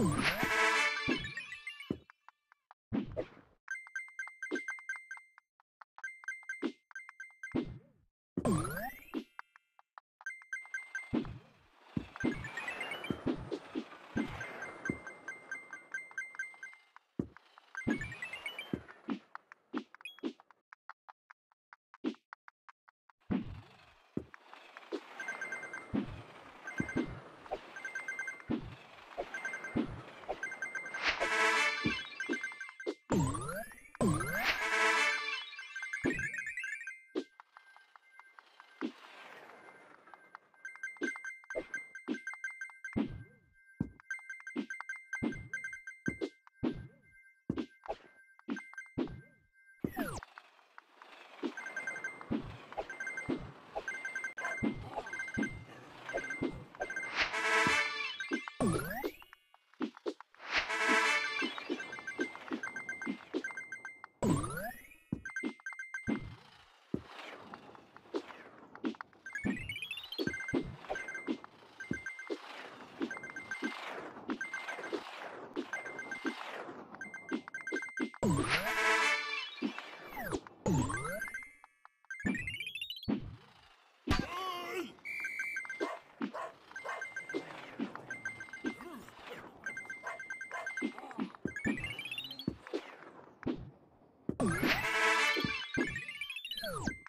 Ooh. Oh.